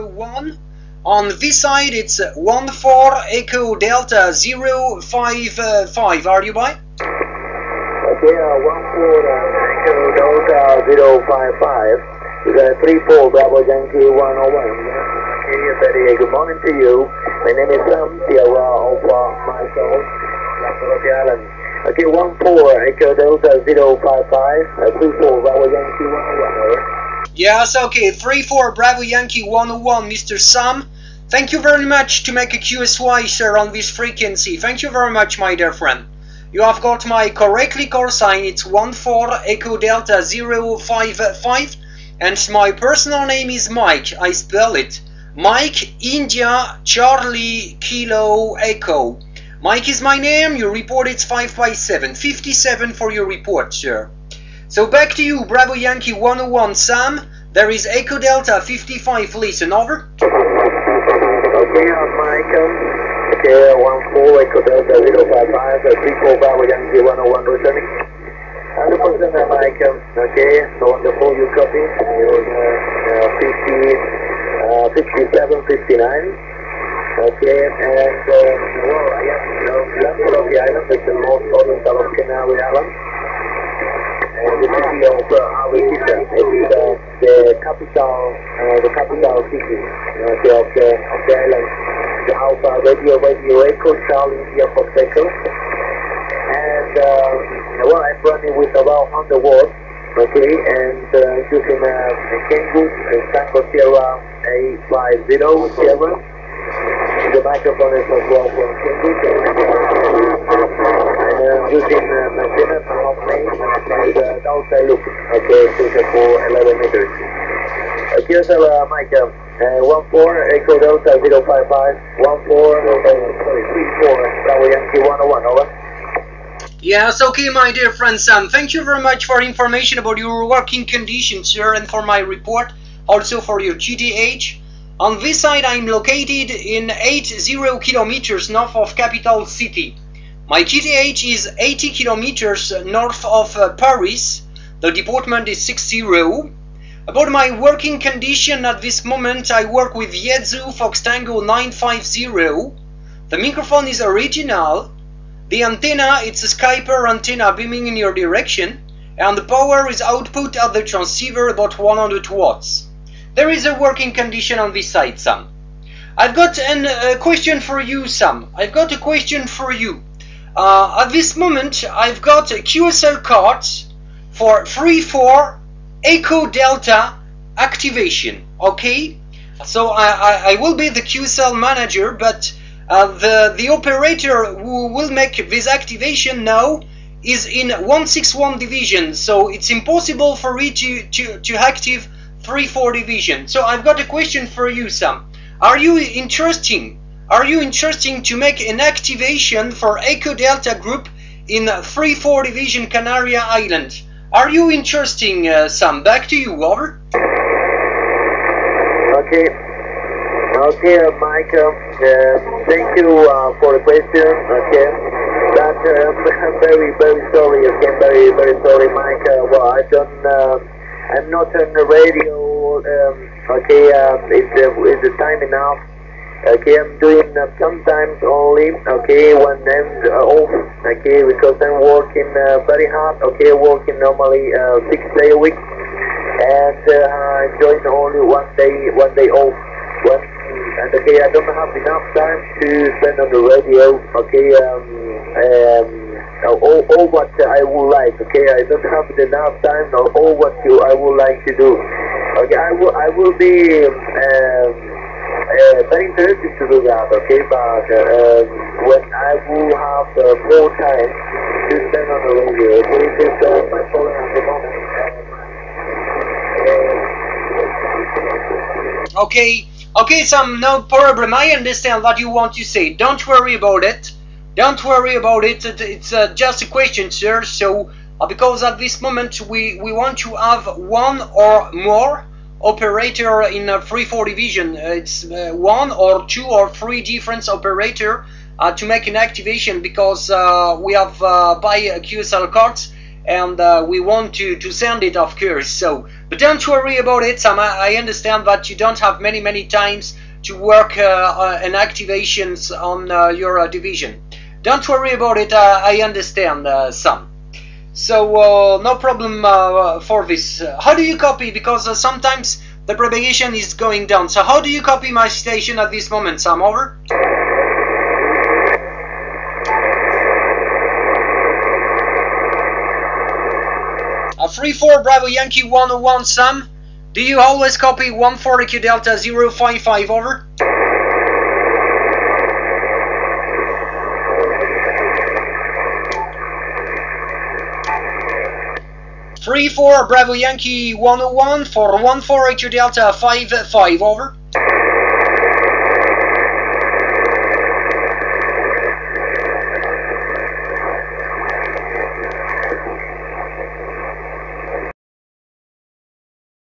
one. On this side, it's uh, 1 4 Echo Delta 055. Are you by? Okay, uh, 1 4 uh, Echo Delta 055. We got 3 4 Bravo Yankee 101. Okay, good morning to you. My name is Sam Sierra Alpha Michael Lanzarote Island. Okay, 1 4 Echo Delta 055. Uh, 3 4 Bravo Yankee 101. Over. Yes, okay. 3 4 Bravo Yankee 101, Mr. Sam. Thank you very much to make a QSY, sir, on this frequency. Thank you very much, my dear friend. You have got my correctly call sign. It's 1 4 Echo Delta 055. And my personal name is Mike. I spell it. Mike India Charlie Kilo Echo. Mike is my name. Your report it's 5 by 7. 57 for your report, sir. So back to you, Bravo Yankee 101, Sam. There is Echo Delta 55, listen, over. Okay, uh, Michael. Okay, uh, 1 4 Echo Delta 055. Uh, 3 4 Bravo Yankee 101 returning. 100% uh, Michael. Okay, so wonderful, you copy. You're uh, uh, 50, uh, 57, 59. Okay, and um, well, I am you know, of the island, it's the most part of Canary Island. And the city of uh, Arrecife is uh, the capital, uh, the capital city uh, the, of the of the island. The Alpha Radio Radio Echo Charlie India Foxeco. And um, well, I'm running with about 100 watts. Okay, and uh, using a uh, Kenwood uh, Tango Sierra 850 Sierra. The microphone is as well from Kenwood. And uh, using uh, downside loop. Okay, for 11 meters. Okay, so uh, Michael, uh, 14 Echo Delta 055, 14, uh, sorry, 34 Bravo Yankee 101, over. Yes, okay, my dear friend Sam. Thank you very much for information about your working conditions, sir, and for my report, also for your QTH. On this side, I'm located in 80 kilometers north of capital city. My QTH is 80 kilometers north of uh, Paris. The department is 60. About my working condition at this moment, I work with Yaesu Fox Tango 950. The microphone is original. The antenna, it's a Skyper antenna beaming in your direction. And the power is output at the transceiver about 100 watts. There is a working condition on this side, Sam. I've got an, a question for you, Sam. I've got a question for you. Uh, at this moment, I've got a QSL cards for 3-4 Echo Delta activation. Okay, so I, I, I, will be the QSL manager, but uh, the the operator who will make this activation now is in 161 division, so it's impossible for me to to to active 3-4 division. So I've got a question for you, Sam. Are you interested? Are you interested to make an activation for Echo Delta Group in 3-4 Division Canary Island? Are you interested, uh, Sam? Back to you, over. Okay. Okay, uh, Michael. Uh, thank you uh, for the question. Okay. But um, I'm very, very sorry. Okay, very, very sorry, Mike. well, I don't. I'm not on the radio. Um, okay, it's, it's the time enough okay I'm doing uh, sometimes only okay when I'm uh, off okay because I'm working uh, very hard okay working normally uh, six day a week. And uh, enjoying only one day one day off. When and okay I don't have enough time to spend on the radio okay um, um, all, all what I would like okay I don't have enough time or all what you, I would like to do. Okay I will I will be um, uh, very interested to do that, okay? But uh, when I will have uh, more time to spend on the radio, this is uh, my problem at the moment. Okay, okay, Sam, no problem. I understand what you want to say. Don't worry about it. Don't worry about it. It's uh, just a question, sir. So, uh, because at this moment we, we want to have one or more operator in a 3-4 division. Uh, it's uh, one or two or three different operator uh, to make an activation because we have buy QSL cards and we want to, to send it of course. So But don't worry about it, Sam. I understand that you don't have many, many times to work uh, uh, and activations on uh, your uh, division. Don't worry about it. Uh, I understand, uh, Sam. So uh, no problem uh, for this. Uh, How do you copy? Because uh, sometimes the propagation is going down. So how do you copy my station at this moment, Sam? Over. A 3-4 Bravo Yankee 101 Sam. Do you always copy 140 Q Delta 055 over? Three four Bravo Yankee 101 for 140 Q Delta 55 over.